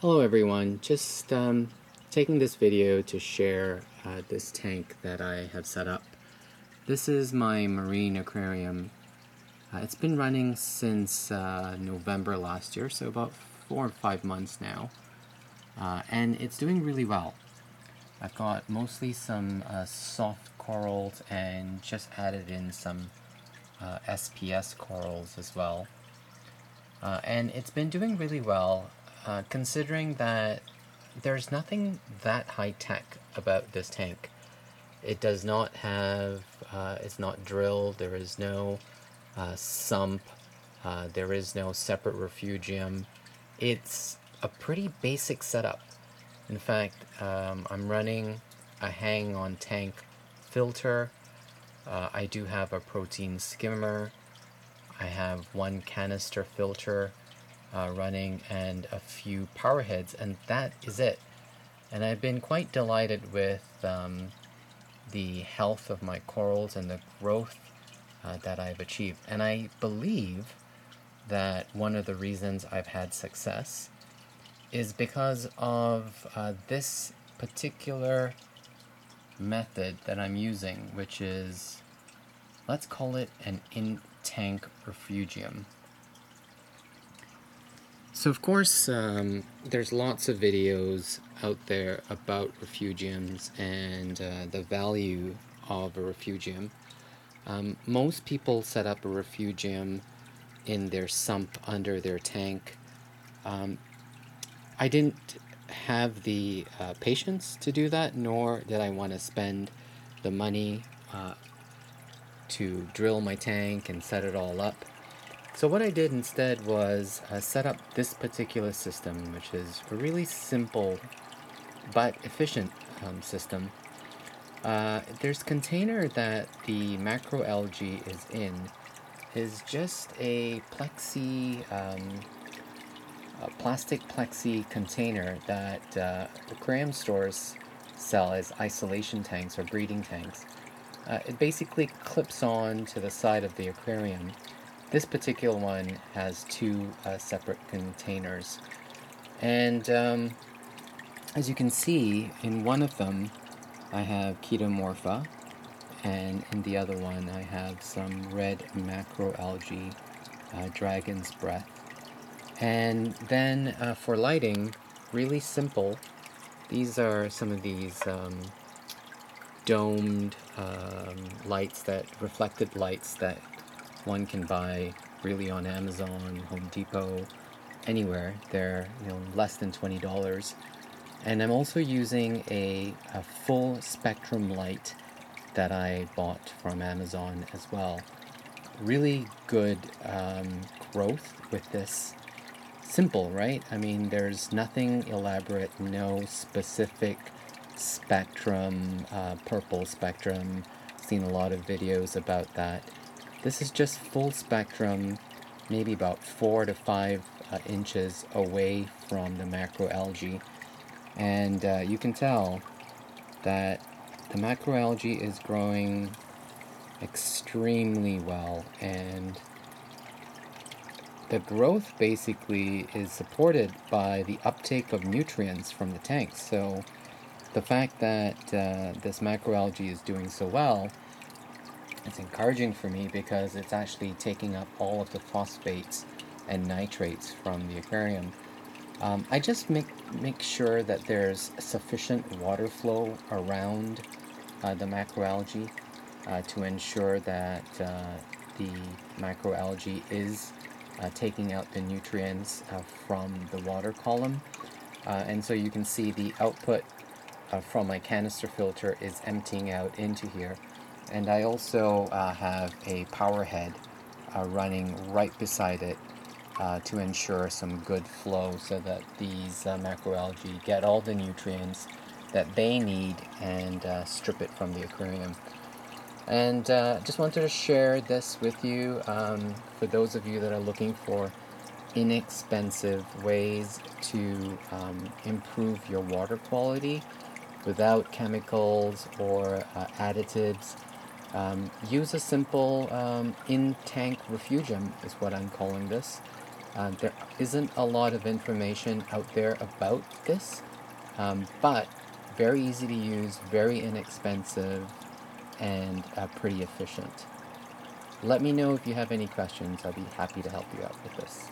Hello everyone, just um, taking this video to share uh, this tank that I have set up. This is my marine aquarium. Uh, it's been running since uh, November last year, so about four or five months now. Uh, and it's doing really well. I've got mostly some uh, soft corals and just added in some SPS uh, corals as well. and it's been doing really well uh, considering that there's nothing that high tech about this tank. It does not have, uh, it's not drilled, there is no uh, sump, uh, there is no separate refugium. It's a pretty basic setup. In fact, um, I'm running a hang on tank filter. Uh, I do have a protein skimmer. I have one canister filter uh, running and a few power heads, and that is it. And I've been quite delighted with um, the health of my corals and the growth uh, that I've achieved. And I believe that one of the reasons I've had success is because of uh, this particular method that I'm using, which is, let's call it an in-tank refugium. So of course, um, there's lots of videos out there about refugiums and uh, the value of a refugium. Um, most people set up a refugium in their sump under their tank. Um, I didn't have the uh, patience to do that, nor did I want to spend the money uh, to drill my tank and set it all up. So what I did instead was uh, set up this particular system, which is a really simple but efficient um, system. Uh, there's container that the macroalgae is in is just a plexi, um, a plastic plexi container that uh, aquarium stores sell as isolation tanks or breeding tanks. Uh, it basically clips on to the side of the aquarium this particular one has two uh, separate containers. And um, as you can see, in one of them I have Chaetomorpha, and in the other one I have some red macroalgae, uh, dragon's breath. And then uh, for lighting, really simple. These are some of these um, domed um, lights that reflected lights that one can buy really on Amazon, Home Depot, anywhere. They're you know less than twenty dollars. And I'm also using a, a full spectrum light that I bought from Amazon as well. Really good um, growth with this. Simple, right? I mean, there's nothing elaborate, no specific spectrum, uh, purple spectrum. Seen a lot of videos about that. This is just full spectrum, maybe about four to five uh, inches away from the macroalgae. And uh, you can tell that the macroalgae is growing extremely well and the growth basically is supported by the uptake of nutrients from the tanks. So the fact that uh, this macroalgae is doing so well it's encouraging for me because it's actually taking up all of the phosphates and nitrates from the aquarium. Um, I just make make sure that there's sufficient water flow around uh, the macroalgae uh, to ensure that uh, the macroalgae is uh, taking out the nutrients uh, from the water column. Uh, and so you can see the output from my canister filter is emptying out into here. And I also uh, have a power head uh, running right beside it uh, to ensure some good flow so that these uh, macroalgae get all the nutrients that they need and uh, strip it from the aquarium. And uh, just wanted to share this with you um, for those of you that are looking for inexpensive ways to um, improve your water quality without chemicals or additives. Um, use a simple um, in-tank refugium is what I'm calling this. Um, there isn't a lot of information out there about this, um, but very easy to use, very inexpensive, and uh, pretty efficient. Let me know if you have any questions. I'll be happy to help you out with this.